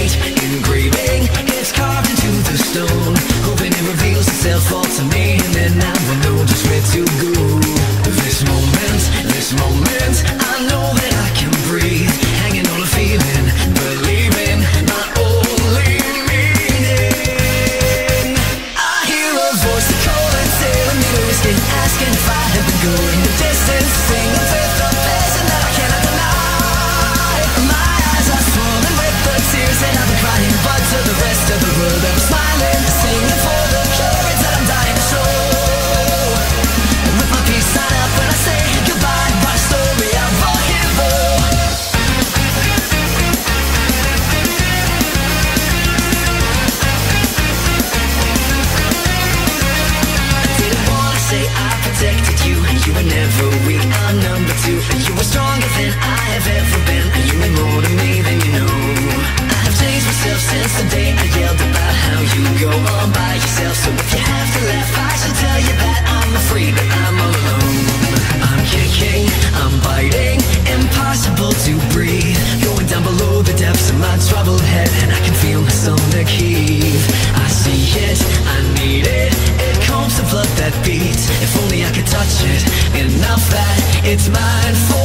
late And you were stronger than I have ever been. And you mean more to me than you know I have changed myself since the day I yelled about how you go all by yourself. So if you have to laugh, I shall tell you that I'm afraid that I'm alone. I'm kicking, I'm biting, impossible to breathe. Going down below the depths of my troubled head And I can feel my stomach heave. I see it, I need it, it comes the blood that beats. If only I could touch it. It's mine